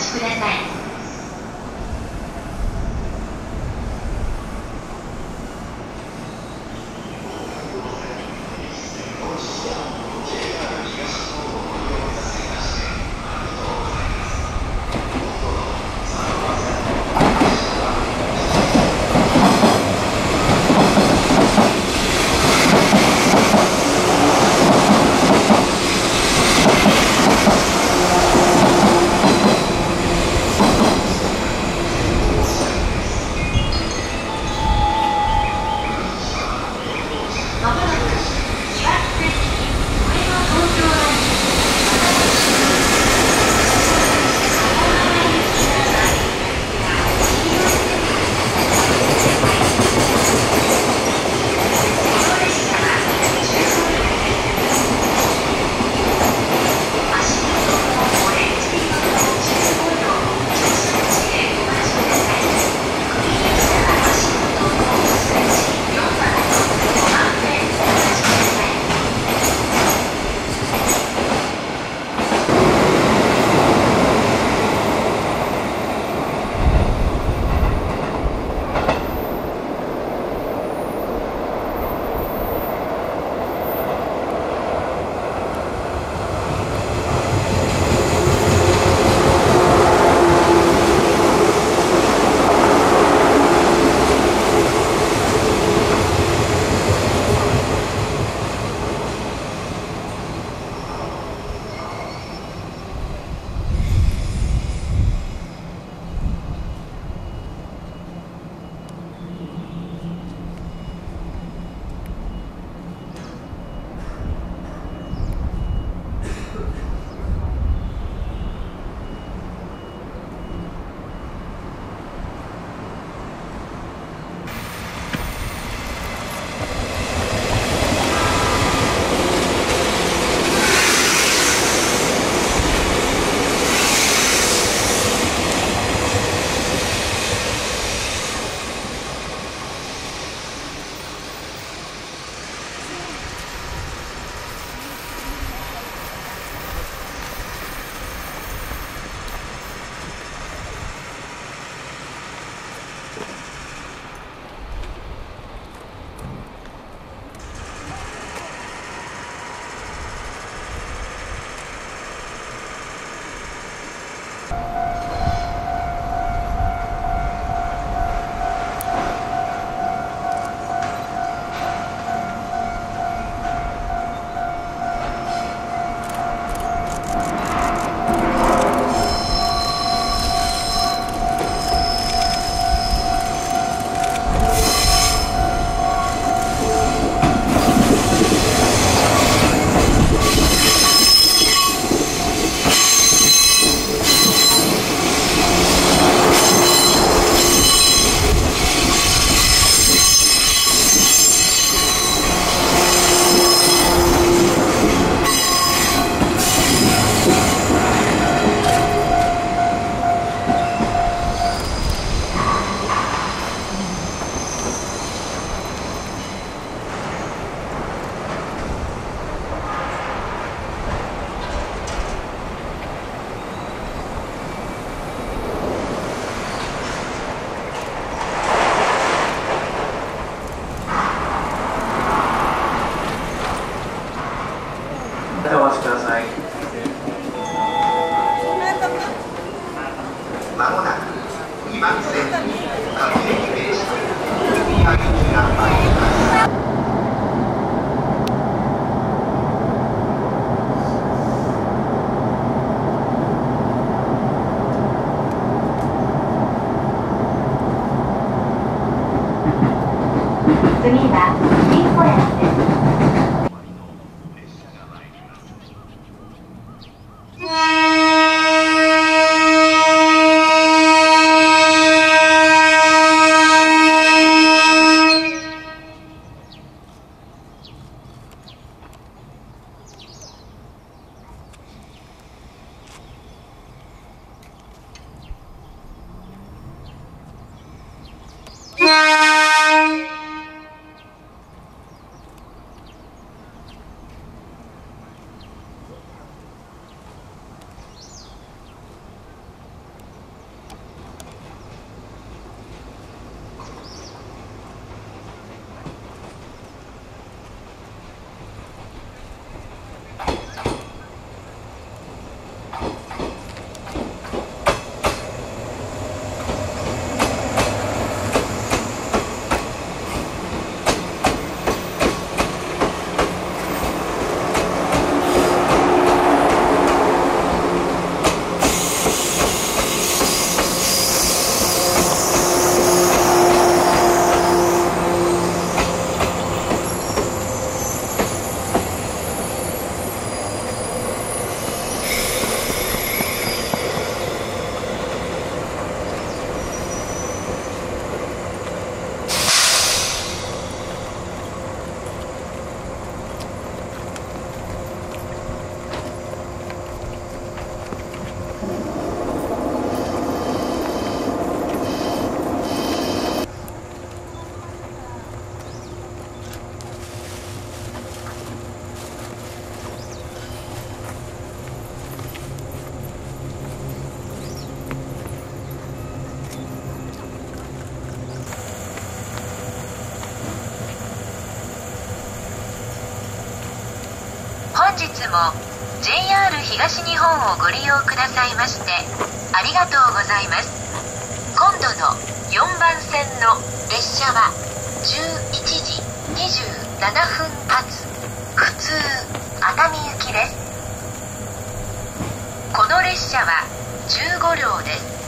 ちください。Vai, vai, vai. 本日も JR 東日本をご利用くださいましてありがとうございます。今度の4番線の列車は11時27分発普通熱海行きです。この列車は15両です。